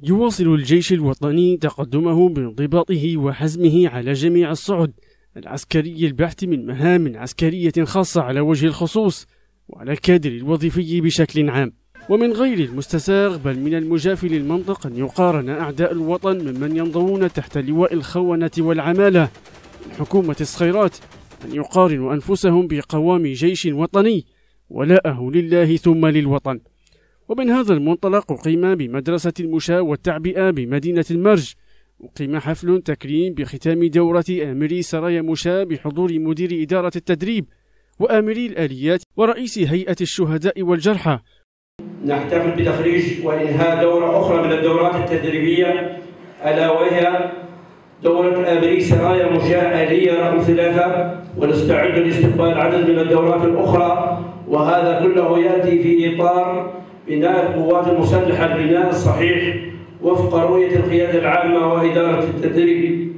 يواصل الجيش الوطني تقدمه بانضباطه وحزمه على جميع الصعد. العسكري البحث من مهام عسكرية خاصة على وجه الخصوص وعلى الكادر الوظيفي بشكل عام. ومن غير المستساغ بل من المجاف للمنطق أن يقارن أعداء الوطن ممن ينضوون تحت لواء الخونة والعمالة. من حكومة الصخيرات أن يقارنوا أنفسهم بقوام جيش وطني. ولاءه لله ثم للوطن. ومن هذا المنطلق أقيم بمدرسة المشاة والتعبئة بمدينة المرج. أقيم حفل تكريم بختام دورة آمري سرايا مشاة بحضور مدير إدارة التدريب وآمري الآليات ورئيس هيئة الشهداء والجرحى. نحتفل بتخريج وإنهاء دورة أخرى من الدورات التدريبية ألا وهي دورة آمري سرايا مشاة آلية رقم ثلاثة ونستعد لاستقبال عدد من الدورات الأخرى وهذا كله يأتي في إطار بناء القوات المسلحة البناء الصحيح وفق رؤية القيادة العامة وإدارة التدريب.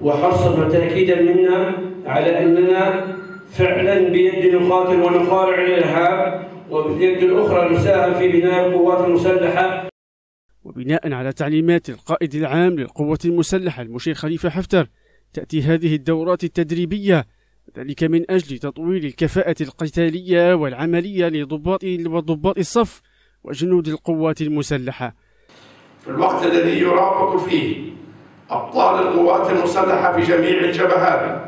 وحرصا وتأكيدا منا على أننا فعلا بيد نقاتل ونقارع الإرهاب وباليد الأخرى نساهم في بناء القوات المسلحة. وبناء على تعليمات القائد العام للقوة المسلحة المشير خليفة حفتر تأتي هذه الدورات التدريبية ذلك من أجل تطوير الكفاءة القتالية والعملية لضباط وضباط الصف وجنود القوات المسلحة. في الوقت الذي يرابط فيه أبطال القوات المسلحة في جميع الجبهات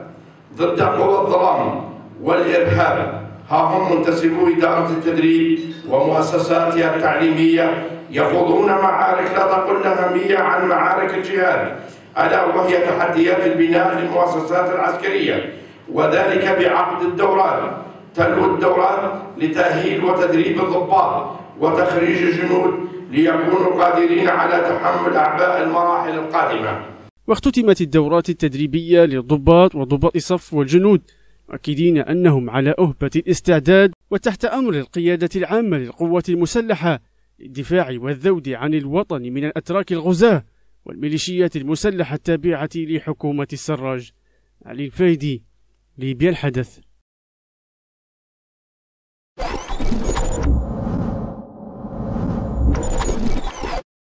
ضد قوى الظلام والإرهاب ها هم منتسبو إدارة التدريب ومؤسساتها التعليمية يخوضون معارك لا تقل أهمية عن معارك الجهاد ألا وهي تحديات البناء للمؤسسات العسكرية. وذلك بعقد الدورات تلو الدورات لتأهيل وتدريب الضباط وتخريج الجنود ليكونوا قادرين على تحمل أعباء المراحل القادمة. واختتمت الدورات التدريبية للضباط وضباط الصف والجنود مؤكدين أنهم على أهبة الاستعداد وتحت أمر القيادة العامة للقوات المسلحة للدفاع والذود عن الوطن من الأتراك الغزاة والميليشيات المسلحة التابعة لحكومة السراج. علي الفايدي ليبيا الحدث.